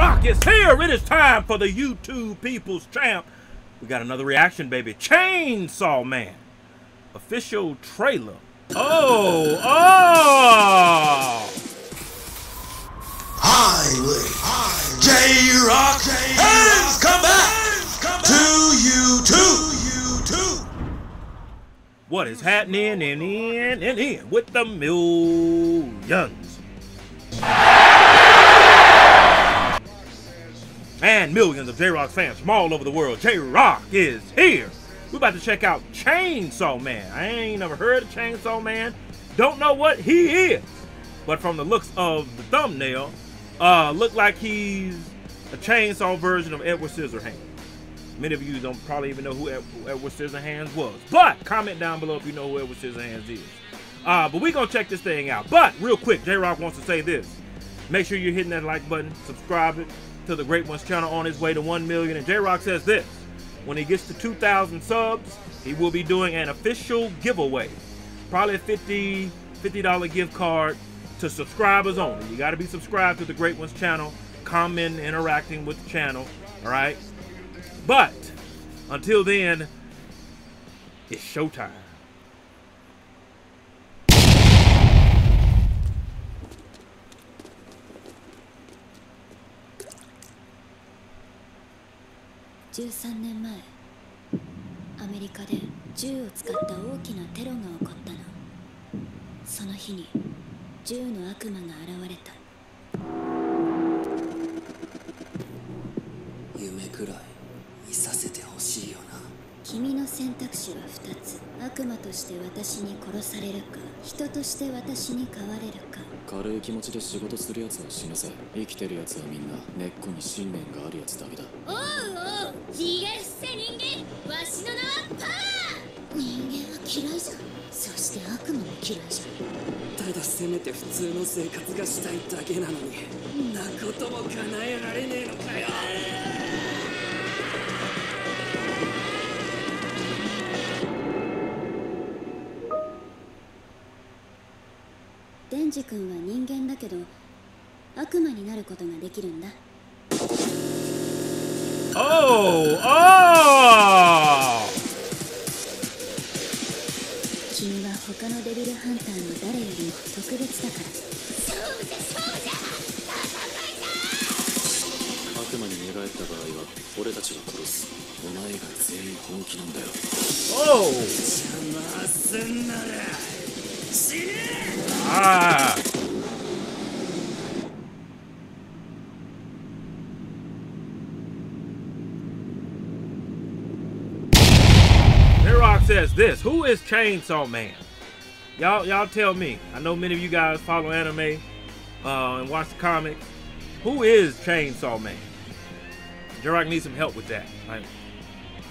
Rock is here. It is time for the YouTube People's Champ. We got another reaction, baby. Chainsaw Man. Official trailer. Oh, oh! Highway. J Rocc has come back to you too. You too. What is happening and in and in with the millions? And millions of J-Rocc fans from all over the world. J-Rocc is here. We're about to check out Chainsaw Man. I ain't never heard of Chainsaw Man. Don't know what he is. But from the looks of the thumbnail, uh, look like he's a chainsaw version of Edward Scissorhands. Many of you don't probably even know who Edward Scissorhands was. But comment down below if you know who Edward Scissorhands is. Uh, but we gonna check this thing out. But real quick, J-Rocc wants to say this. Make sure you're hitting that like button, subscribe it to the Great Ones channel on his way to 1 million. And J-Rocc says this. When he gets to 2,000 subs, he will be doing an official giveaway. Probably a 50 $50 gift card to subscribers only. You got to be subscribed to the Great Ones channel, comment, interacting with the channel. All right. But until then, it's showtime.13 年前アメリカで銃を使った大きなテロが起こったの。その日に銃の悪魔が現れた。夢くらい見させてほしいよな。君の選択肢は2つ。悪魔として私に殺されるか人として私に変われるか。軽い気持ちで仕事するやつは死なせ生きてるやつはみんな根っこに信念があるやつだけだ嫌いじゃん。そして悪魔も嫌いじゃんただせめて普通の生活がしたいだけなのに。んなことも叶えられねえのかよ。デンジ君は人間だけど悪魔になることができるんだ。Oh, oh! 君は他のデビルハンターの誰よりも特別だから勝負じゃ勝負じゃ戦いだ悪魔に狙えた場合は俺たちが殺すお前が全員本気なんだよ Oh! 邪魔すんなら死ねああ says this. Who is Chainsaw Man? Y'all, y'all tell me. I know many of you guys follow anime uh, and watch the comics. Who is Chainsaw Man? J-Rocc needs some help with that. Like,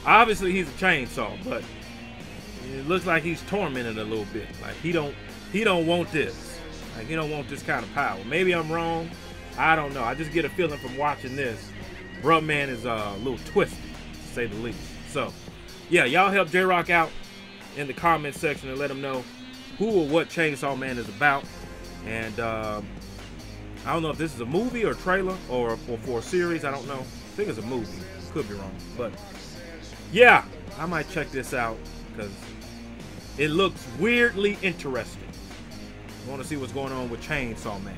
obviously he's a chainsaw, but it looks like he's tormented a little bit. Like he don't, he don't want this. Like he don't want this kind of power. Maybe I'm wrong. I don't know. I just get a feeling from watching this. Bruh man is uh, a little twisted, to say the least. So, yeah, y'all help J-Rocc out in the comment section and let him know who or what Chainsaw Man is about. And um, I don't know if this is a movie or trailer or, or for a series. I don't know. I think it's a movie. Could be wrong. But yeah, I might check this out because it looks weirdly interesting. I want to see what's going on with Chainsaw Man.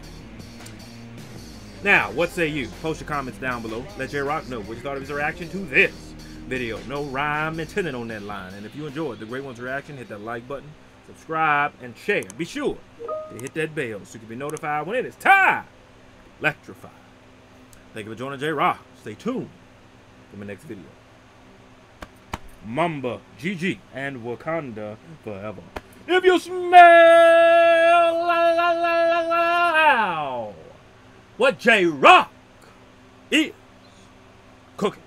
Now, what say you? Post your comments down below. Let J-Rocc know what you thought of his reaction to this video. No rhyme intended on that line. And if you enjoyed the Great One's reaction, hit that like button, subscribe, and share. Be sure to hit that bell so you can be notified when it is time. Electrify. Thank you for joining J-Rocc. Stay tuned for my next video. Mamba, GG, and Wakanda forever. If you smell what J-Rocc is cooking.